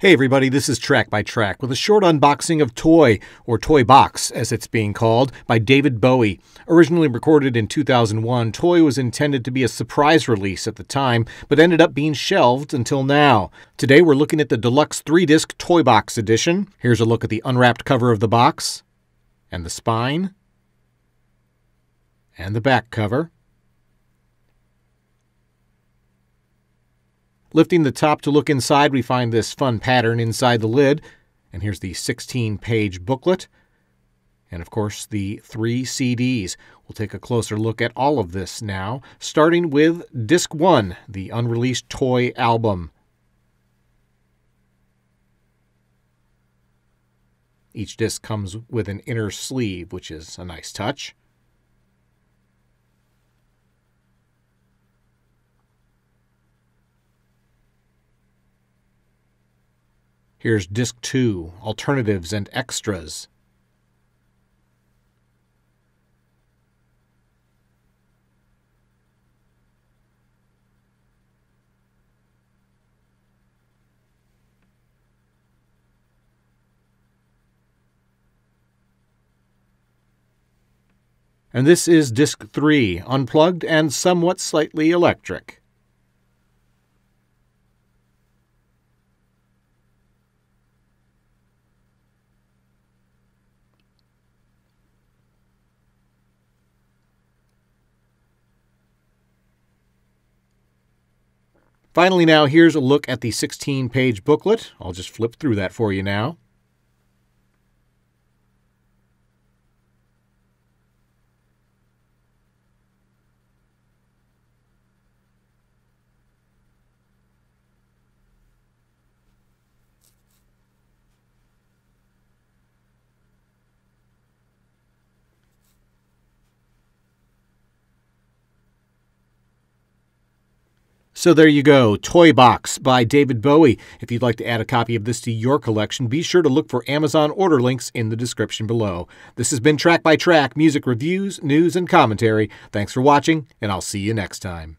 Hey everybody, this is Track by Track with a short unboxing of Toy, or Toy Box as it's being called, by David Bowie. Originally recorded in 2001, Toy was intended to be a surprise release at the time, but ended up being shelved until now. Today we're looking at the deluxe 3 disc Toy Box edition. Here's a look at the unwrapped cover of the box, and the spine, and the back cover. Lifting the top to look inside, we find this fun pattern inside the lid. And here's the 16 page booklet. And of course, the three CDs. We'll take a closer look at all of this now, starting with Disc 1, the unreleased toy album. Each disc comes with an inner sleeve, which is a nice touch. Here's Disc 2 Alternatives and Extras. And this is Disc 3, unplugged and somewhat slightly electric. Finally, now here's a look at the 16 page booklet. I'll just flip through that for you now. So there you go, Toy Box by David Bowie. If you'd like to add a copy of this to your collection, be sure to look for Amazon order links in the description below. This has been Track by Track, music reviews, news, and commentary. Thanks for watching, and I'll see you next time.